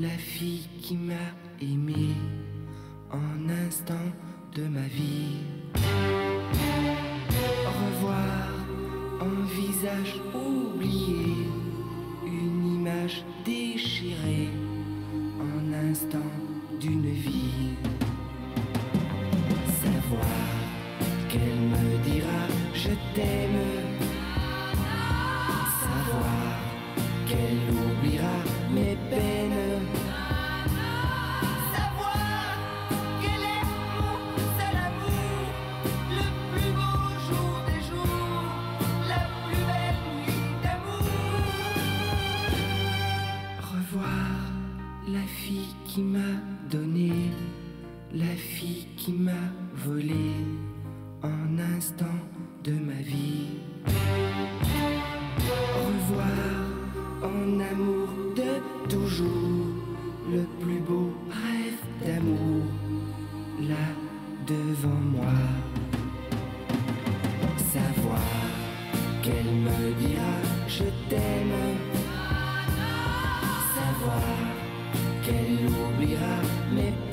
la fille qui m'a aimé en instant de ma vie. Revoir un visage oublié, une image déchirée en instant d'une vie. Savoir qu'elle me dira je t'aime. Qui m'a donné, la fille qui m'a volé un instant de ma vie. we me.